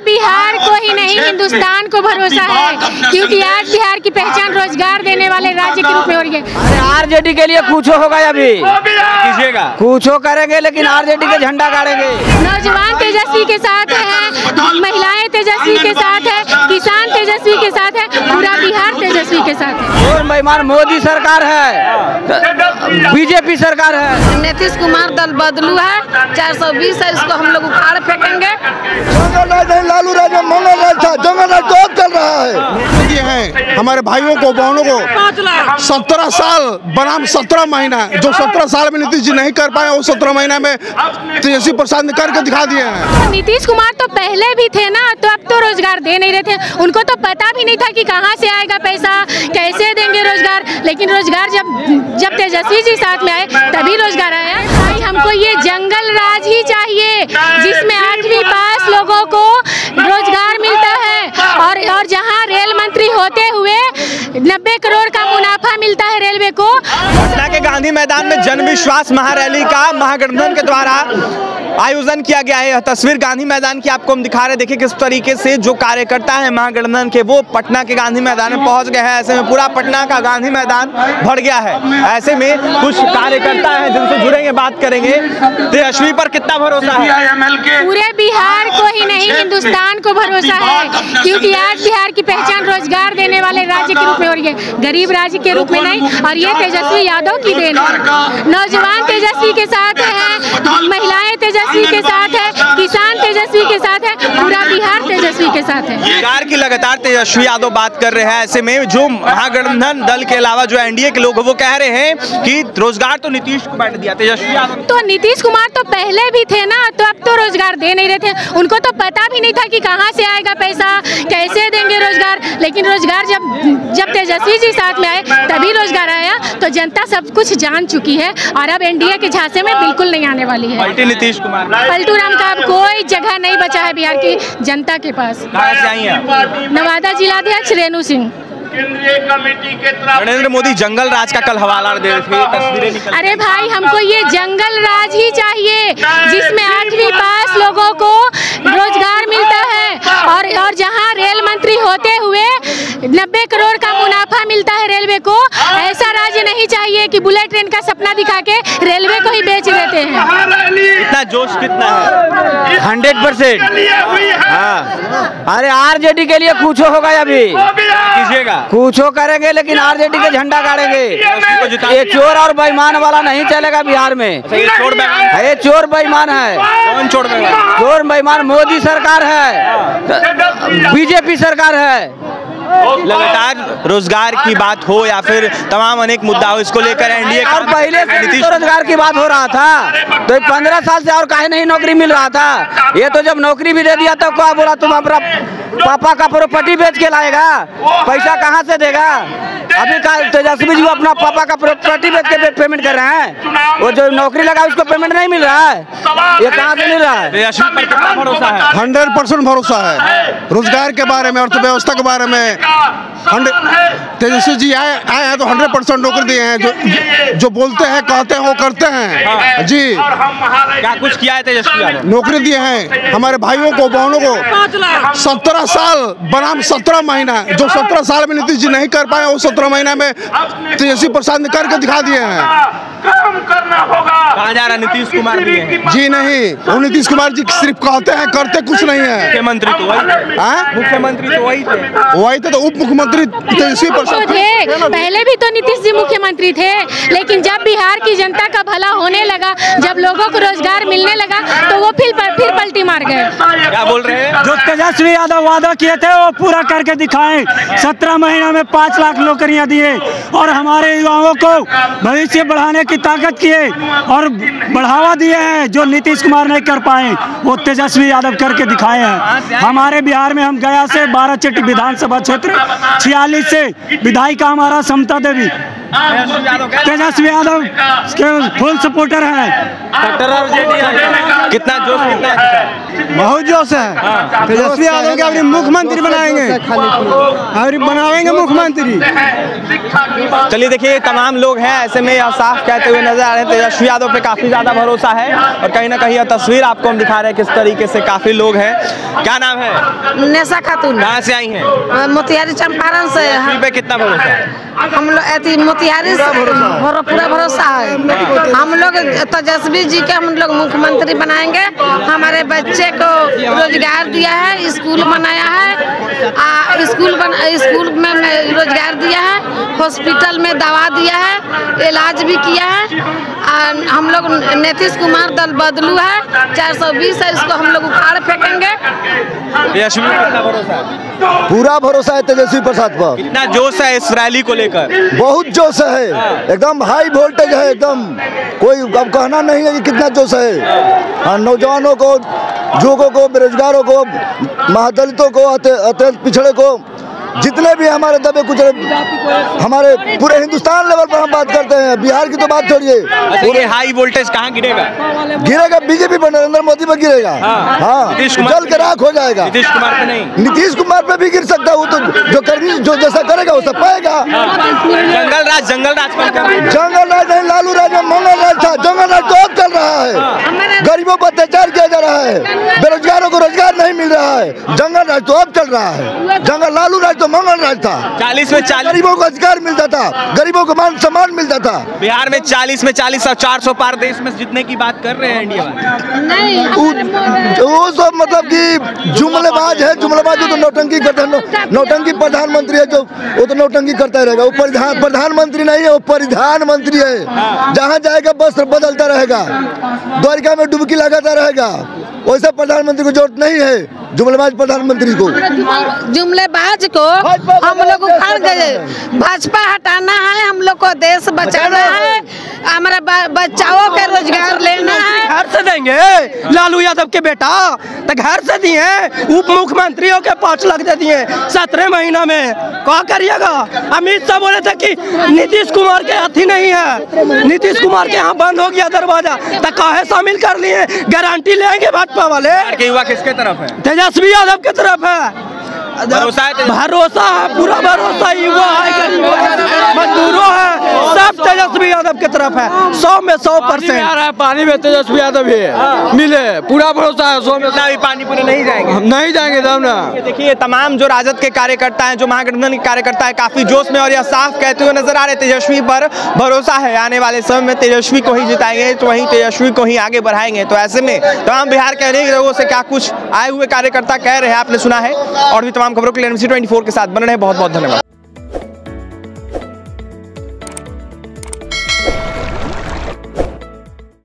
बिहार को ही नहीं हिंदुस्तान को भरोसा है क्योंकि आज बिहार की पहचान रोज़गार देने वाले राज्य के रूप में हो रही है अरे आरजेडी के लिए कुछ होगा अभी कीजिएगा। कुछ करेंगे लेकिन आरजेडी के झंडा गाड़ेंगे। नौजवान तेजस्वी के साथ है महिलाएँ तेजस्वी के साथ है किसान तेजस्वी के साथ है पूरा तेजस्वी के साथ। है और मेहमान मोदी सरकार है। बीजेपी सरकार है। नीतीश कुमार दल बदलू है 420 है इसको हम लोग उखाड़ फेंकेंगे। जंगल राज नहीं लालू राजा मंगल राज था जंगल राज तो अब चल रहा है। ये हैं हमारे भाइयों को बहनों को। सत्रह साल बनाम सत्रह महीना जो सत्रह साल में नीतीश जी नहीं कर पाए वो सत्रह महीना में तेजस्वी प्रसाद ने करके दिखा दिए हैं। नीतीश कुमार तो पहले भी थे ना तो अब तो रोज़गार दे नहीं रहे थे। उनको तो पता भी नहीं था कि कहाँ से आएगा पैसा कैसे देंगे रोज़गार। लेकिन रोज़गार जब जब तेजस्वी जी साथ में आए तभी रोज़गार आया। भाई हमको ये जंगल राज ही चाहिए जिसमें आठवीं पास लोगों को रोज़गार मिलता है और और जहाँ रेल मंत्री होते हुए नब्बे करोड़ का मुनाफा मिलता है रेलवे को। पटना के गांधी मैदान में जन विश्वास महारैली का महागठबंधन के द्वारा आयोजन किया गया है। यह तस्वीर गांधी मैदान की आपको हम दिखा रहे हैं। देखिए किस तरीके से जो कार्यकर्ता है महागठबंधन के वो पटना के गांधी मैदान में पहुँच गए हैं। ऐसे में पूरा पटना का गांधी मैदान भर गया है। ऐसे में कुछ कार्यकर्ता हैं जिनसे जुड़ेंगे बात करेंगे। तेजस्वी पर कितना भरोसा है? पूरे बिहार को हिंदुस्तान को भरोसा है क्योंकि आज बिहार की पहचान रोज़गार देने वाले राज्य के रूप में हो रही है गरीब राज्य के रूप में नहीं और ये तेजस्वी यादव की देन है। नौजवान तेजस्वी के साथ है महिलाएँ तेजस्वी के साथ है किसान तेजस्वी के साथ साथ है। बिहार की लगातार तेजस्वी यादव बात कर रहे हैं ऐसे में जो महागठबंधन दल के अलावा जो एनडीए के लोग वो कह रहे हैं कि रोज़गार तो नीतीश कुमार ने दिया तेजस्वी यादव। तो नीतीश कुमार तो पहले भी थे ना तो अब तो रोज़गार दे नहीं रहे थे। उनको तो पता भी नहीं था की कहाँ से आएगा पैसा कैसे देंगे रोज़गार लेकिन रोज़गार जब जब तेजस्वी जी साथ में आए तभी रोज़गार आया तो जनता सब कुछ जान चुकी है और अब एनडीए के झांसे में बिल्कुल नहीं आने वाली है। पलटी नीतीश कुमार। पलटू राम का अब कोई जगह नहीं बचा है बिहार की जनता के पास। नवादा जिलाध्यक्ष रेणु सिंह। केंद्रीय कमेटी के नरेंद्र मोदी जंगल राज का कल हवाला दे रहे थे तस्वीरें अरे भाई हमको ये जंगल राज ही चाहिए जिसमें आठवीं पास लोगों को रोज़गार मिलता है और और जहाँ रेल मंत्री होते हुए नब्बे करोड़ का मुनाफा मिलता है रेलवे को। चाहिए कि बुलेट ट्रेन का सपना दिखा के रेलवे को ही बेच देते हैं। कितना जोश कितना है? Hundred percent. है। हाँ अरे आरजेडी के लिए कुछ होगा अभी कीजिएगा। कुछ करेंगे लेकिन आरजेडी के झंडा गाड़ेंगे। ये चोर और बेईमान वाला नहीं चलेगा बिहार में। ये बैन ये चोर बेईमान है। चोर बेईमान? मोदी सरकार है। बीजेपी सरकार है। लगातार रोज़गार की बात हो या फिर तमाम अनेक मुद्दा हो इसको लेकर एनडीए और पहले से भी तो रोज़गार की बात हो रहा था। तो पंद्रह साल से और काहे नहीं नौकरी मिल रहा था? ये तो जब नौकरी भी दे दिया तो क्या बोला तुम अपना पापा का प्रॉपर्टी बेच के लाएगा? पैसा कहाँ से देगा? अभी का तेजस्वी जी वो अपना पापा का प्रॉपर्टी बेच के पेमेंट कर रहे हैं। वो जो नौकरी लगा उसको पेमेंट नहीं मिल रहा है? ये कहाँ से मिल रहा है? तेजस्वी पर कितना भरोसा है? हंड्रेड परसेंट भरोसा है। रोज़गार के बारे में अर्थव्यवस्था के बारे में तेजस्वी जी आए आए हैं तो हंड्रेड परसेंट नौकरी दिए हैं। जो जो बोलते हैं कहते हैं वो करते हैं। जी। और हम हमारे क्या कुछ किया है तेजस्वी नौकरी दिए हैं। हमारे भाइयों को बहनों को। सत्रह साल बनाम सत्रह महीना। जो सत्रह साल में नीतीश जी नहीं कर पाए वो सत्रह महीना में तेजस्वी प्रसाद ने करके दिखा दिए हैं। काम करना होगा। कहाँ जा रहा नीतीश कुमार है जी? नहीं। वो नीतीश कुमार जी सिर्फ़ कहते हैं करते कुछ नहीं है। मुख्यमंत्री तो वही थे। हाँ? मुख्यमंत्री तो वही थे। वही तो उप मुख्यमंत्री तेजस्वी इसी प्रसाद थे। पहले भी तो नीतीश जी मुख्यमंत्री थे लेकिन जब बिहार की जनता का भला होने लगा जब लोगों को रोज़गार मिलने लगा तो वो फिर फिर पलटी मार गए। क्या बोल रहे हैं? जो तेजस्वी यादव वादा किए थे, वो पूरा करके दिखाए। सत्रह महीना में पाँच लाख नौकरियाँ दिए और हमारे युवाओं को भविष्य बढ़ाने की ताकत किए और बढ़ावा दिए हैं, जो नीतीश कुमार नहीं कर पाए, वो तेजस्वी यादव करके दिखाए हैं। हमारे बिहार में हम गया से बारह चिट विधानसभा क्षेत्र, छियालीस से विधायिका हमारा समता देवी। तेजस्वी यादव के फुल सपोर्टर हैं। हैं। कितना जोश कितना बहुत जोश है। तेजस्वी यादव के अपनी मुख्यमंत्री बनाएँगे। और बनाएँगे मुख्यमंत्री। चलिए देखिए तमाम लोग हैं ऐसे में यह साफ़ कहते हुए नज़र आ रहे हैं तेजस्वी यादव पे काफ़ी ज़्यादा भरोसा है। और कहीं ना कहीं यह तस्वीर आपको हम दिखा रहे हैं किस तरीके से काफ़ी लोग हैं। क्या नाम है? नेशा खातून। कहाँ से आई हैं? मोतिहारी चंपारण से। कितना भरोसा है? हम लोग भरो- पूरा भरोसा है। हम लोग तेजस्वी जी के हम लोग मुख्यमंत्री बनाएँगे। हमारे बच्चे को रोज़गार दिया है स्कूल बनाया है। आ, स्कूल बन स्कूल में रोज़गार दिया है हॉस्पिटल में दवा दिया है इलाज भी किया है। आ, हम लोग नीतीश कुमार दल बदलू है चार सौ बीस है इसको हम लोग उखाड़ फेंकेंगे। है? पूरा भरोसा है तेजस्वी प्रसाद पर। कितना जोश है इस रैली को लेकर। बहुत जोश है। एकदम हाई वोल्टेज है एकदम। कोई अब कहना नहीं है कि कितना जोश है। हाँ, नौजवानों को युवकों को बेरोजगारों को महादलितों को अत्यंत पिछड़े को जितने भी हमारे दबे कुचले हमारे पूरे हिंदुस्तान लेवल पर हम बात करते हैं। बिहार की तो बात छोड़िए। अच्छा ये हाई वोल्टेज कहाँ गिरेगा? गिरेगा बीजेपी पर नरेंद्र मोदी पर गिरेगा। हाँ। हाँ नीतीश कुमार जल के राख हो जाएगा। नीतीश कुमार पे नहीं। नीतीश कुमार पे भी गिर सकता है वो तो जो करनी जो जैसा करेगा वो सब पाएगा। जंगल राज जंगल राज पर जंगल राज नहीं लालू राज में मंगल राज था। जंगल राज तो अब चल रहा है। गरीबों पर अत्याचार किया जा रहा है। बेरोजगारों को मिल रहा है। जंगल राज तो अब चल रहा है। जंगल लालू राज तो मंगल राज था। चालीस में चालीस। गरीबों को अधिकार मिलता था। गरीबों को मान सम्मान मिलता था। बिहार में चालीस में चालीस और चार सौ पार देश में जीतने की बात कर रहे हैं इंडिया वाले। वो सब मतलब कि जुमलेबाज है। जुमलेबाज तो नौटंकी करता है। नौटंकी प्रधानमंत्री है जो वो तो नौटंकी करता रहेगा। वो प्रधानमंत्री नहीं है वो परिधान मंत्री है। जहाँ जाएगा वस्त्र बदलता रहेगा। द्वारिका में डुबकी लगाता रहेगा। वैसे प्रधानमंत्री को ज़रूरत नहीं है। जुमलेबाज प्रधानमंत्री को। जुमलेबाज को हम लोग उखाड़ गए। भाजपा हटाना है हम लोग को देश बचाना है। हमारा बच्चाओं का रोज़गार लेना है। देंगे। लालू यादव के बेटा तो घर से दिए उप मुख्यमंत्रियों के पाँच लाख दे दिए सत्रह महीना में क्या करिएगा? अमित शाह बोले थे कि नीतीश कुमार के अथी नहीं है। नीतीश कुमार के यहाँ बंद हो गया दरवाज़ा तो काहे शामिल कर लिए गारंटी लेंगे भाजपा वाले। युवा किसके तरफ़ है? तेजस्वी यादव के तरफ़ है। भरोसा है भरोसा है पूरा भरोसा युवा है है मजदूरों है सब तेजस्वी यादव की तरफ़ है सौ में सौ परसेंट। पानी में तेजस्वी यादव भी मिले पूरा भरोसा है सौ में पानी पूरे नहीं जाएँगे। हम नहीं जाएँगे तब ना। देखिए तमाम जो राजद के कार्यकर्ता हैं जो महागठबंधन के कार्यकर्ता है काफ़ी जोश में और यह साफ़ कहते हुए नज़र आ रहे तेजस्वी पर भरोसा है। आने वाले समय में तेजस्वी को ही जिताएँगे तो वहीं तेजस्वी को ही आगे बढ़ाएँगे। तो ऐसे में तमाम बिहार के अनेक लोगों से क्या कुछ आए हुए कार्यकर्ता कह रहे हैं आपने सुना है? और भी तमाम खबरों के लिए एमसी ट्वेंटी के साथ बने रहे। बहुत बहुत धन्यवाद।